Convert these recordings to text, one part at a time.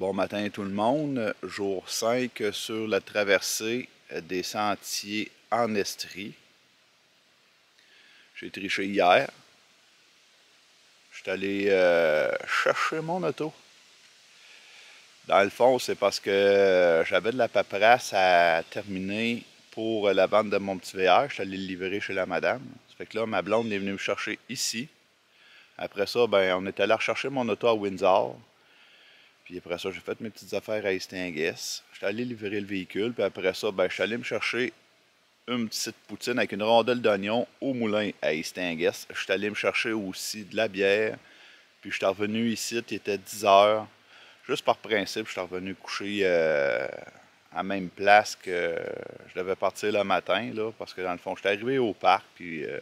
Bon matin tout le monde. Jour 5 sur la traversée des sentiers en Estrie. J'ai triché hier. Je suis allé euh, chercher mon auto. Dans le fond, c'est parce que j'avais de la paperasse à terminer pour la vente de mon petit VR. Je suis allé le livrer chez la madame. Ça fait que là, ma blonde est venue me chercher ici. Après ça, ben, on est allé rechercher mon auto à Windsor. Puis après ça, j'ai fait mes petites affaires à Estingues. J'étais allé livrer le véhicule. Puis après ça, ben, je suis allé me chercher une petite poutine avec une rondelle d'oignon au moulin à Estingues. Je suis allé me chercher aussi de la bière. Puis je suis revenu ici, il était 10 heures. Juste par principe, je suis revenu coucher euh, à la même place que je devais partir le matin. Là, parce que dans le fond, j'étais arrivé au parc. Puis. Euh,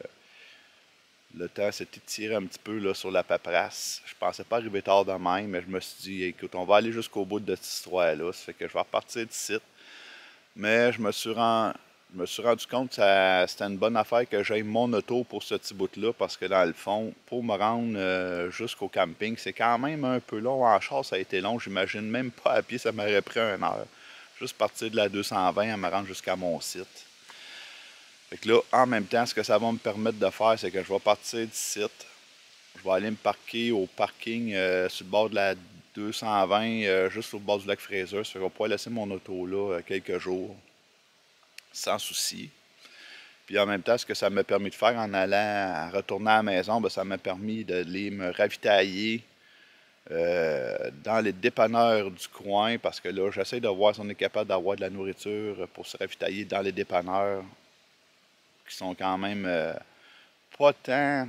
le temps s'est étiré un petit peu sur la paperasse. Je pensais pas arriver tard demain, mais je me suis dit, écoute, on va aller jusqu'au bout de cette histoire-là. Ça fait que je vais repartir du site. Mais je me suis, me suis rendu compte que c'était une bonne affaire que j'aille mon auto pour ce petit bout-là, parce que dans le fond, pour me rendre euh, jusqu'au camping, c'est quand même un peu long. En char, ça a été long. J'imagine même pas à pied, ça m'aurait pris une heure. Juste partir de la 220 à me rendre jusqu'à mon site. Fait que là, en même temps, ce que ça va me permettre de faire, c'est que je vais partir du site. Je vais aller me parquer au parking euh, sur le bord de la 220, euh, juste au bord du lac Fraser. Ça fait vais pouvoir laisser mon auto là euh, quelques jours, sans souci. Puis en même temps, ce que ça m'a permis de faire en allant retourner à la maison, ben, ça m'a permis d'aller me ravitailler dans les dépanneurs du coin parce que là, j'essaie de voir si on est capable d'avoir de la nourriture pour se ravitailler dans les dépanneurs qui sont quand même euh, pas tant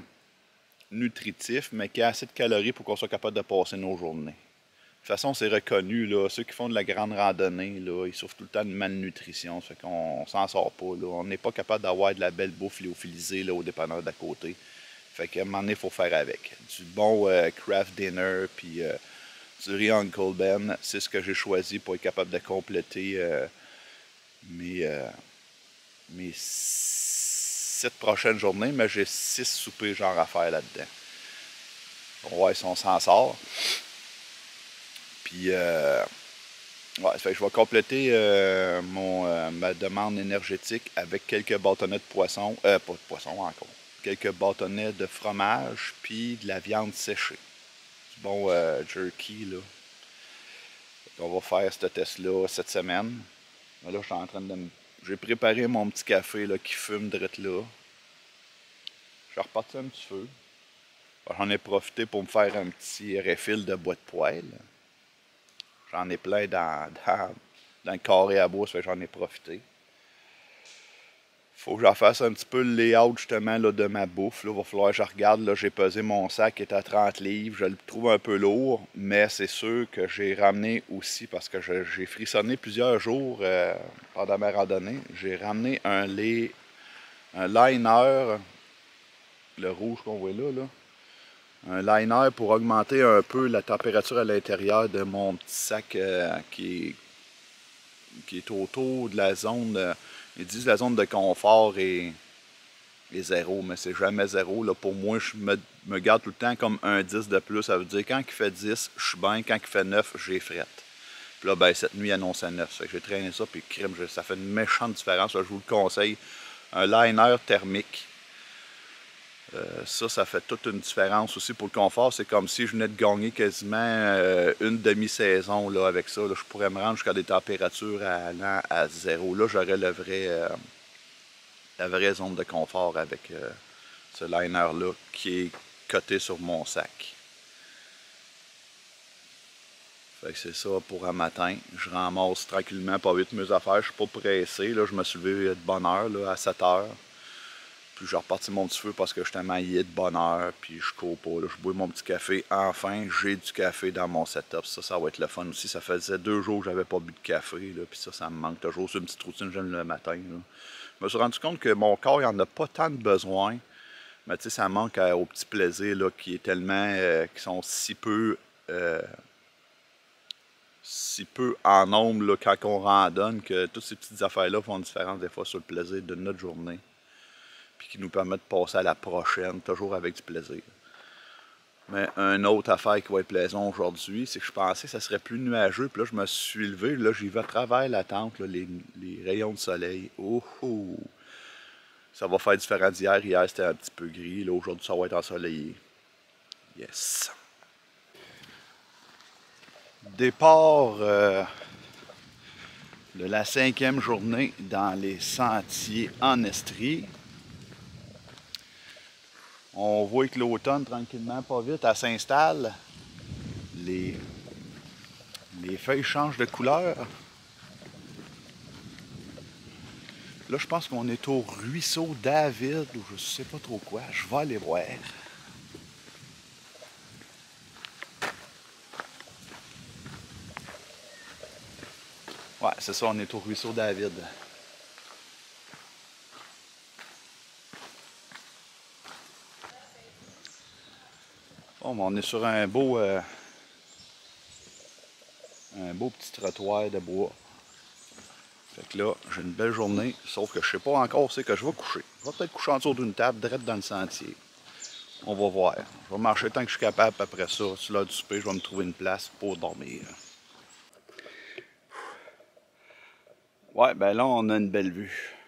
nutritifs, mais qui a assez de calories pour qu'on soit capable de passer nos journées. De toute façon, c'est reconnu, là, ceux qui font de la grande randonnée, là, ils souffrent tout le temps de malnutrition, ça fait qu'on s'en sort pas. On n'est pas capable d'avoir de la belle bouffe lyophilisée là, au dépanneur d'à côté. Fait qu'à un moment donné, il faut faire avec. Du bon euh, craft dinner, puis euh, du riz Uncle Ben, c'est ce que j'ai choisi pour être capable de compléter mes, mes cette prochaine journée, mais j'ai six soupers genre à faire là-dedans. On va voir si on s'en sort. Puis, euh, ouais, je vais compléter euh, mon, euh, ma demande énergétique avec quelques bâtonnets de poisson, euh, pas de poisson encore, quelques bâtonnets de fromage, puis de la viande séchée. Du bon jerky, là. On va faire ce test-là cette semaine. Là, je suis en train de me j'ai préparé mon petit café là, qui fume drette là. Je reparti un petit feu. J'en ai profité pour me faire un petit refill de bois de poêle. J'en ai plein dans, dans, dans, le carré à bois, j'en ai profité faut que je fasse un petit peu le layout justement là, de ma bouffe. Il va falloir que je regarde. Là, j'ai pesé mon sac qui est à 30 livres. Je le trouve un peu lourd, mais c'est sûr que j'ai ramené aussi parce que j'ai frissonné plusieurs jours euh, pendant ma randonnée. J'ai ramené un, lait, un liner, le rouge qu'on voit là, là. Un liner pour augmenter un peu la température à l'intérieur de mon petit sac euh, qui, est, qui est autour de la zone. De, ils disent la zone de confort est, zéro, mais c'est jamais zéro. Là, pour moi, je me, garde tout le temps comme un 10 de plus. Ça veut dire quand il fait 10, je suis bien. Quand il fait 9, j'ai frette. Puis là, ben, cette nuit, il annonce à 9. J'ai traîné ça, puis crime, ça fait une méchante différence. je vous le conseille. Un liner thermique. Euh, ça, ça fait toute une différence aussi pour le confort. C'est comme si je venais de gagner quasiment euh, une demi-saison là, avec ça. je pourrais me rendre jusqu'à des températures allant à zéro. Là, j'aurais le vrai, euh, la vraie zone de confort avec ce liner-là qui est coté sur mon sac. Fait que c'est ça pour un matin. Je ramasse tranquillement, pas vite mes affaires. Je suis pas pressé. Là, je me suis levé de bonne heure là, à 7 heures. Puis j'ai reparti mon petit feu parce que j'étais maillé de bonheur. Puis je cours pas. Là. Je bois mon petit café. Enfin, j'ai du café dans mon setup. Ça, ça va être le fun aussi. Ça faisait deux jours que j'avais pas bu de café. Là. Puis ça, ça me manque toujours. C'est une petite routine que le matin. Je me suis rendu compte que mon corps, il en a pas tant de besoin. Mais tu sais, ça manque au petit plaisir là, qui est tellement. Euh, qui sont si peu. Euh, si peu en nombre là, quand on randonne que toutes ces petites affaires-là font une différence des fois sur le plaisir de notre journée puis qui nous permet de passer à la prochaine, toujours avec du plaisir. Mais une autre affaire qui va être plaisant aujourd'hui, c'est que je pensais que ça serait plus nuageux. Puis là, je me suis levé. Là, j'y vais à travers la tente, les, rayons de soleil. Oh, oh, Ça va faire différent d'hier. Hier, c'était un petit peu gris. Là, aujourd'hui, ça va être ensoleillé. Yes. Départ euh, de la cinquième journée dans les sentiers en Estrie. On voit que l'automne, tranquillement, pas vite, elle s'installe. Les, les feuilles changent de couleur. Là, je pense qu'on est au ruisseau David, ou je sais pas trop quoi. Je vais aller voir. Ouais, c'est ça, on est au ruisseau David. On est sur un beau, euh, un beau petit trottoir de bois. Fait que là, j'ai une belle journée, sauf que je sais pas encore c'est que je vais coucher. Je vais peut-être coucher en dessous d'une table, direct dans le sentier. On va voir. Je vais marcher tant que je suis capable. Après ça, sur l'heure du souper, je vais me trouver une place pour dormir. Ouais, ben là, on a une belle vue.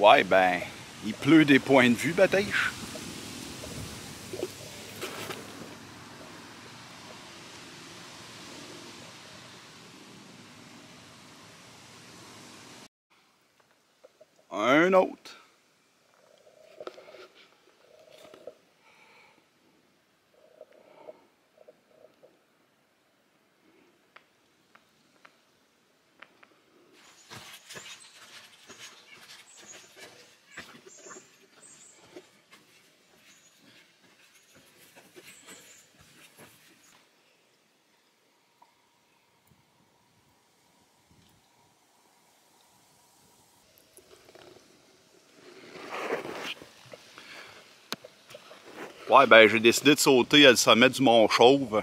Ouais, ben, il pleut des points de vue, Batèche. Un autre. Ouais, ben j'ai décidé de sauter à le sommet du Mont Chauve.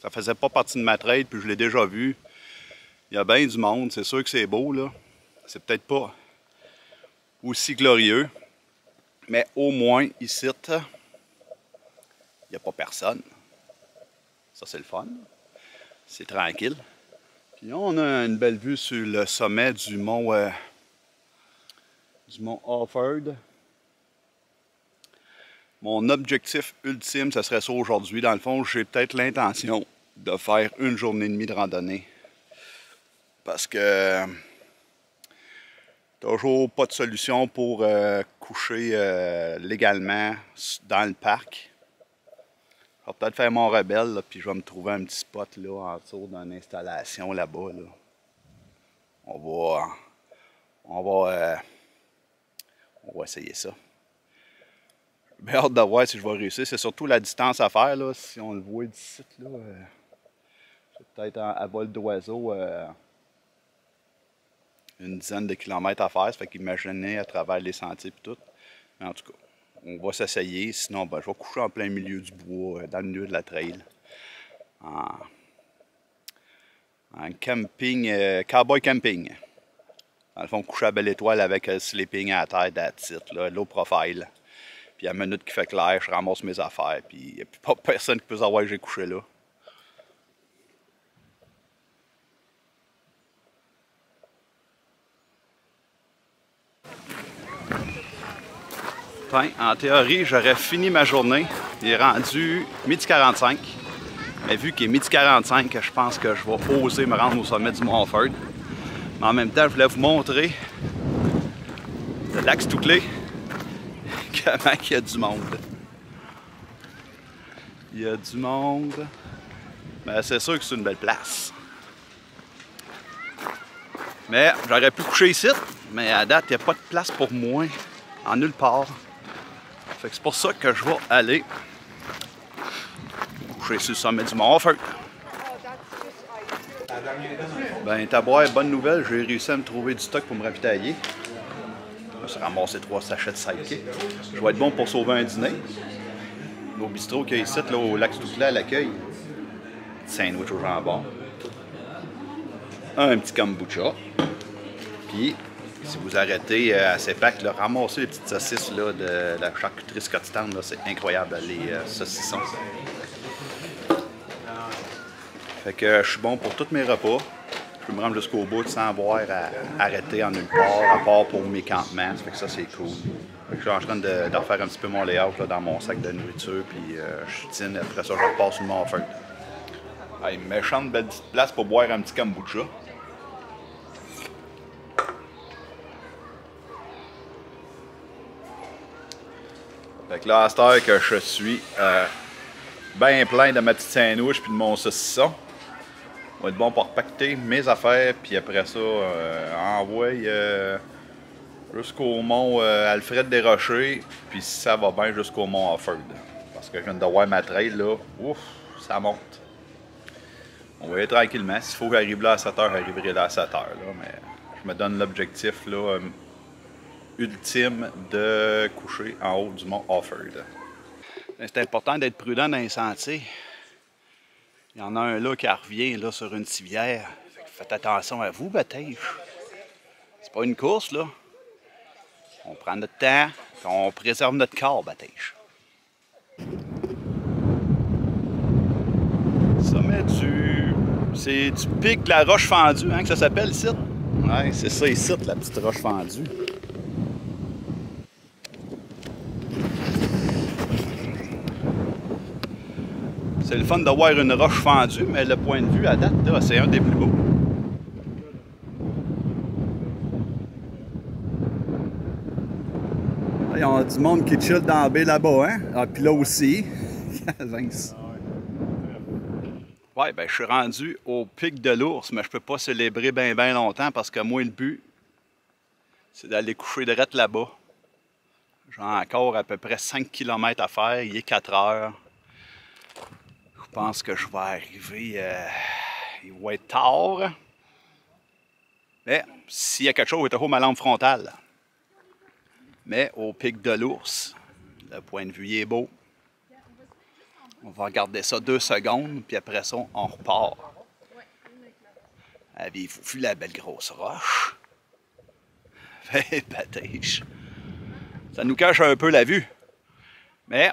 Ça faisait pas partie de ma trade, puis je l'ai déjà vu. Il y a bien du monde, c'est sûr que c'est beau, là. C'est peut-être pas aussi glorieux, mais au moins ici, il n'y a pas personne. Ça, c'est le fun. C'est tranquille. Puis on a une belle vue sur le sommet du mont, euh, du mont Offord. Mon objectif ultime, ce serait ça aujourd'hui. Dans le fond, j'ai peut-être l'intention de faire une journée et demie de randonnée. Parce que toujours pas de solution pour euh, coucher euh, légalement dans le parc. Je vais peut-être faire mon rebelle, puis je vais me trouver un petit spot là, en dessous d'une installation là-bas. On va. On va. Euh, on va essayer ça. J'ai hâte de voir si je vais réussir. C'est surtout la distance à faire. Là. Si on le voit d'ici, là, euh, peut-être à, vol d'oiseau euh, une dizaine de kilomètres à faire. Ça fait qu'imaginer à travers les sentiers et tout. Mais en tout cas, on va s'essayer. Sinon, ben, je vais coucher en plein milieu du bois, euh, dans le milieu de la trail. En, camping, cowboy camping. Dans le fond, coucher à belle étoile avec un sleeping à la terre, titre, low profile. Puis à la minute qui fait clair, je ramasse mes affaires. Puis il n'y a pas personne qui peut savoir que j'ai couché là. en théorie, j'aurais fini ma journée. Il est rendu midi 45. Mais vu qu'il est midi 45, je pense que je vais oser me rendre au sommet du Mont Ford. Mais en même temps, je voulais vous montrer le lac Stouclé comment il y a du monde. Il y a du monde. Mais c'est sûr que c'est une belle place. Mais j'aurais pu coucher ici, mais à date, il n'y a pas de place pour moi en nulle part. Fait que c'est pour ça que je vais aller coucher sur le sommet du Mont Offert. Ben, boire, bonne nouvelle, j'ai réussi à me trouver du stock pour me ravitailler ramasser trois sachets de sidekick. Je vais être bon pour sauver un dîner. Au bistrot qui est ici, là, au lac Stouclet à l'accueil. Sandwich au jambon. un petit kombucha. Puis, si vous arrêtez euh, à CEPAC, là, ramassez les petites saucisses là, de la charcuterie Scotstown. C'est incroyable, les euh, saucissons. Fait que je suis bon pour tous mes repas. Je peux me rendre jusqu'au bout sans avoir à arrêter en nulle part, à part pour mes campements. Ça fait que ça, c'est cool. Je suis en train de, de refaire un petit peu mon layout dans mon sac de nourriture, puis euh, je dîne. Après ça, je repasse sur mon feu. Hey, méchante belle petite place pour boire un petit kombucha. Fait que là, à cette heure que je suis euh, bien plein de ma petite sandwich puis de mon saucisson, va être bon pour pacter mes affaires, puis après ça, euh, envoyer euh, jusqu'au mont euh, Alfred des Rochers, puis si ça va bien jusqu'au mont Offord. Parce que je viens de voir ma trail, là, ouf, ça monte. On va y aller tranquillement. S'il faut que j'arrive là à 7 h, j'arriverai là à 7 h. Là, mais je me donne l'objectif euh, ultime de coucher en haut du mont Offord. C'est important d'être prudent dans les sentiers. Il y en a un là qui revient là, sur une civière. Faites attention à vous, Batège. C'est pas une course, là. On prend notre temps, puis on préserve notre corps, Batège. Sommet du. C'est du pic la roche fendue, hein, que ça s'appelle, ici? Ouais, c'est ça ici, la petite roche fendue. C'est le fun de voir une roche fendue, mais le point de vue à date, c'est un des plus beaux. Il y a du monde qui chill dans la baie là-bas, hein? Ah, puis là aussi. Ouais, ben je suis rendu au pic de l'ours, mais je peux pas célébrer bien ben longtemps parce que moi, le but, c'est d'aller coucher direct là-bas. J'ai encore à peu près 5 km à faire, il est 4 heures. Je pense que je vais arriver. euh, il va être tard. Mais s'il y a quelque chose, il est ma lampe frontale. Mais au pic de l'ours, le point de vue est beau. On va regarder ça deux secondes, puis après ça, on repart. Avez-vous vu la belle grosse roche? Fait batèche. Ça nous cache un peu la vue. Mais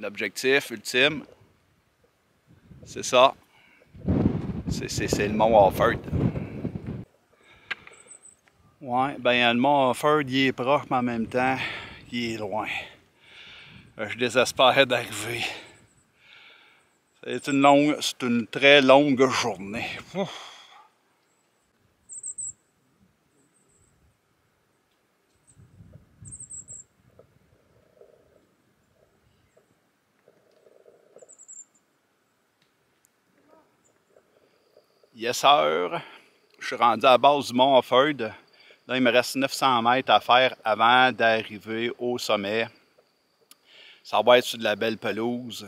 l'objectif ultime, c'est ça. C'est- le mont Offord. Ouais, ben le mont Offord, il est proche, mais en même temps, il est loin. Euh, Je désespère d'arriver. C'est une longue, c'est une très longue journée. Yes, sir. Je suis rendu à la base du mont Offord. Là, il me reste 900 mètres à faire avant d'arriver au sommet. Ça va être sur de la belle pelouse.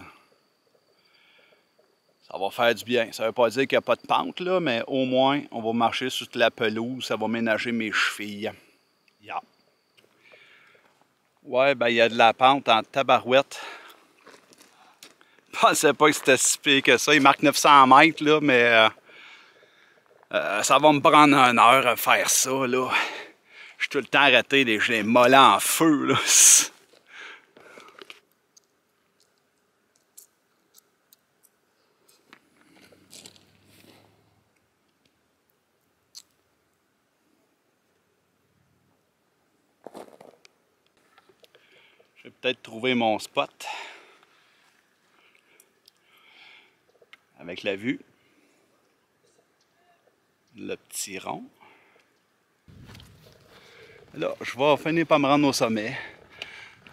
Ça va faire du bien. Ça ne veut pas dire qu'il n'y a pas de pente, là, mais au moins, on va marcher sur de la pelouse. Ça va ménager mes chevilles. Yeah. Ouais, ben il y a de la pente en tabarouette. Je pensais pas que c'était si pire que ça. Il marque 900 mètres, là, mais euh, euh, ça va me prendre une heure à faire ça, là. Je suis tout le temps arrêté, les- j'ai les mollets en feu, là. Je vais peut-être trouver mon spot. Avec la vue. Le petit rond. Là, je vais finir par me rendre au sommet.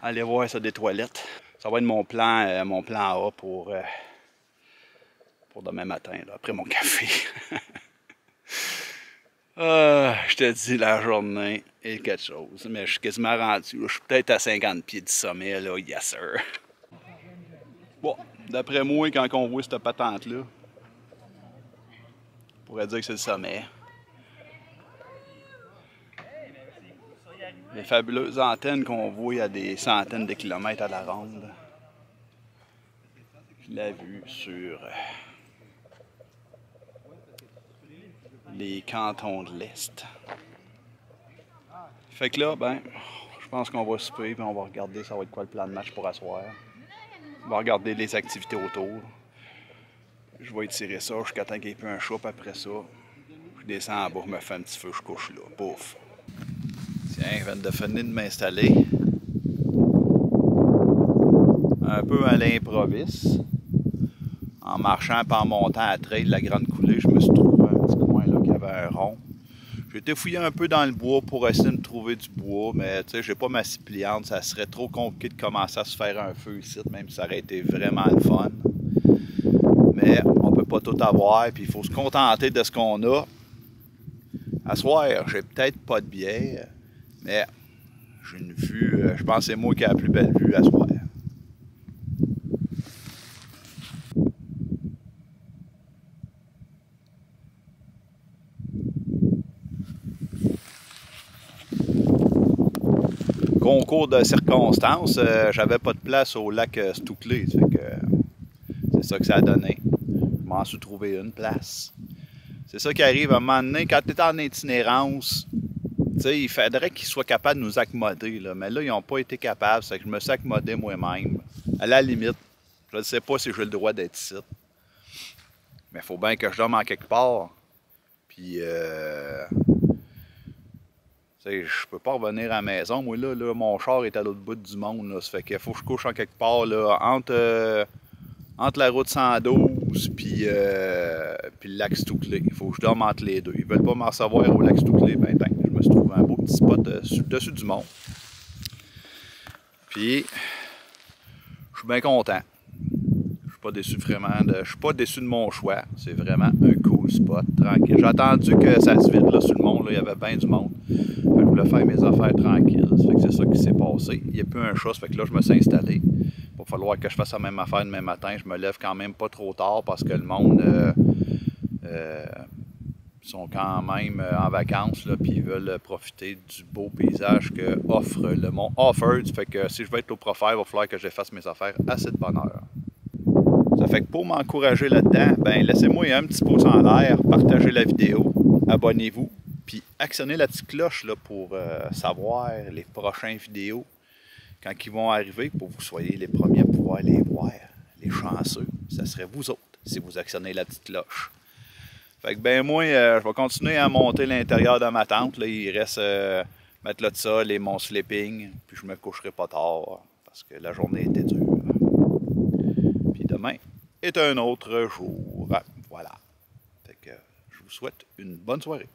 Aller voir ça des toilettes. Ça va être mon plan, euh, mon plan A pour, euh, pour demain matin, après mon café. Ah, je te dis, la journée est quelque chose. Mais je suis quasiment rendu. Je suis peut-être à 50 pieds du sommet, là, yes sir. Bon, d'après moi, quand on voit cette patente-là, pourrait dire que c'est le sommet. Les fabuleuses antennes qu'on voit à des centaines de kilomètres à la ronde. Puis la vue sur les cantons de l'Est. Fait que là, ben, je pense qu'on va souper et on va regarder ça va être quoi le plan de match pour asseoir. On va regarder les activités autour. Je vais étirer ça jusqu'à temps qu'il y ait plus un choix, après ça, je descends en bas, je me fais un petit feu, je couche là. Pouf! Tiens, je viens de finir de m'installer. Un peu à l'improviste. En marchant et en montant à trail de la grande coulée, je me suis trouvé un petit coin là qui avait un rond. J'ai été fouiller un peu dans le bois pour essayer de trouver du bois, mais tu sais, j'ai pas ma scie pliante. Ça serait trop compliqué de commencer à se faire un feu ici, même si ça aurait été vraiment le fun. Mais on peut pas tout avoir, puis il faut se contenter de ce qu'on a. À soir, j'ai peut-être pas de bière, mais j'ai une vue, euh, je pense que c'est moi qui ai la plus belle vue à soir. concours de circonstances, euh, j'avais pas de place au lac euh, Stouclé. c'est ça que ça a donné. M'en suis trouvé une place. C'est ça qui arrive à un moment donné, quand tu es en itinérance, il faudrait qu'ils soient capables de nous accommoder. Là. Mais là, ils n'ont pas été capables. C'est que je me suis accommodé moi-même. À la limite, je ne sais pas si j'ai le droit d'être ici. Mais il faut bien que je dorme en quelque part. Puis, euh, je peux pas revenir à la maison. Moi, là, là mon char est à l'autre bout du monde. Là. Ça fait qu'il faut que je couche en quelque part là, entre, euh, entre la route 112 puis, euh, puis le lac Stouclé. Il faut que je dorme entre les deux. Ils veulent pas m'en savoir au lac Stouclé. Ben, ben, je me suis trouvé un beau petit spot euh, dessus du monde. Puis, je suis bien content. Je suis pas déçu vraiment. De, je suis pas déçu de mon choix. C'est vraiment un cool spot, tranquille. J'ai attendu que ça se vide là, sur le monde. Il y avait bien du monde voulais faire mes affaires tranquilles. c'est ça qui s'est passé. Il n'y a plus un chat, fait que là, je me suis installé. Falloir que je fasse la même affaire demain matin. Je me lève quand même pas trop tard parce que le monde euh, euh, sont quand même euh, en vacances, là, puis ils veulent profiter du beau paysage que offre le mont Offord. Fait que si je veux être au profil, il va falloir que je fasse mes affaires à cette bonne heure. Ça fait que pour m'encourager là-dedans, ben laissez-moi un petit pouce en l'air, partagez la vidéo, abonnez-vous, puis actionnez la petite cloche là, pour euh, savoir les prochaines vidéos quand ils vont arriver pour que vous soyez les premiers à pouvoir les voir. Les chanceux, ça serait vous autres si vous actionnez la petite cloche. Fait que ben moi, euh, je vais continuer à monter l'intérieur de ma tente. Il reste euh, mettre là de ça, les mon sleeping, puis je me coucherai pas tard parce que la journée était dure. Puis demain est un autre jour. Voilà. Fait que je vous souhaite une bonne soirée.